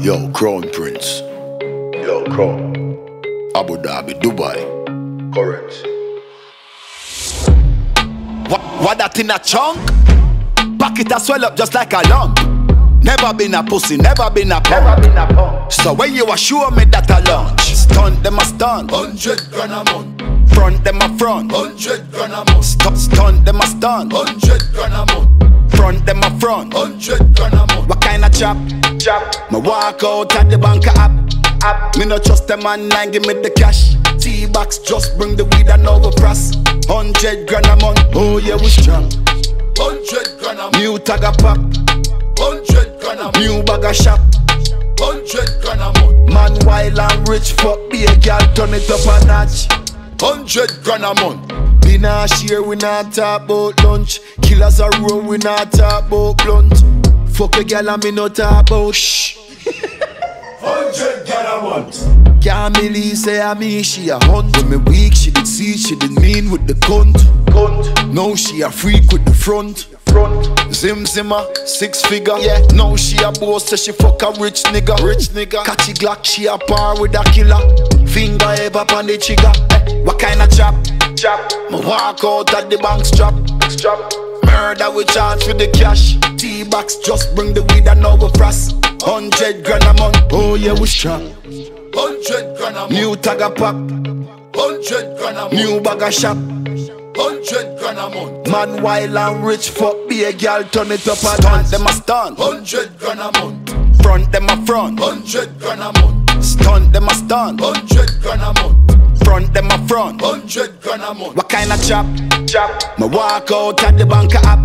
Yo, Crown Prince. Yo, Crown. Abu Dhabi, Dubai. Correct. What, what that in a chunk? Back it a swell up just like a lump. Never been a pussy, never been a pump. been a pump. So when you assure me that I launch, stunt them a stunt, Hundred grand a month. front them a front, Hundred grand a month. Stu- stunt them a stunt, Hundred grand a month. front them a front. Hundred grand a month. Chop? Chop. Me walk out at the bank app. app. Me no trust them man, nine give me the cash. T-box just bring the weed and overpress. Hundred grand a month, oh yeah we strong. Hundred grand a month. New tag a pop, Hundred grand a month. new bag a shop. Hundred grand a month. Man and rich, fuck be a girl, turn it up a notch. Hundred grand a month. Me nah share, we not talk about lunch. Killers a roll, we not talk about blunt. Fuck a girl and me no talk about shh. Hundred a month. Can't believe say I me she a hunt. When me weak, she did see, she did mean with the cunt. Cunt. Now she a freak with the front. Front. Zim Zimmer, six figure. Yeah, now she a boss, say she fuck a rich nigga. Rich nigga. Catchy Glock, she a par with a killer. Finger ever on the trigger. Eh, what kind of chop? Chop. Me walk out at the bank strap. Strap. Murder we charge for the cash. T-box just bring the weed and overpress. Hundred grand a month. Oh yeah, we strong. Hundred grand a month. New tag a pop, Hundred grand a month. new bag a shop. Hundred grand a month. Man wild and rich, fuck be a girl, turn it up a stunt. Them a stunt. Hundred grand a month. Front them a front. Hundred grand a month. Stunt them a stunt. Hundred grand a month. Front them a front. Hundred grand a month. What kind of chop? Chop. Me walk out at the bank app.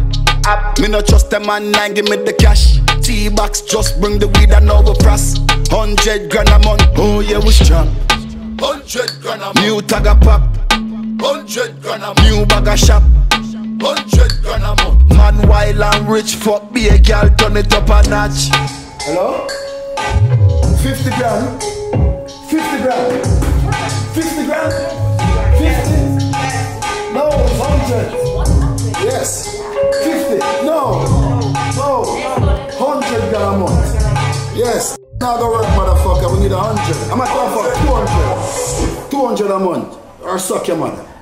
app. Me no trust them man, nine give me the cash. T-box just bring the weed and overpress. Hundred grand a month. Oh yeah, we strong. Hundred grand a month. New tag a pop. Hundred grand a month. New bag a shop. Hundred grand a month. Man wild and rich, fuck be a girl, turn it up a notch. Hello? 50 grand? 50 grand? 50 grand? 50? No, 100. Yes. 50. No. No. 100 grand a month. Yes. Now go work, motherfucker. We need a 100. I'm at for 200. 200 a month. Or suck your mother.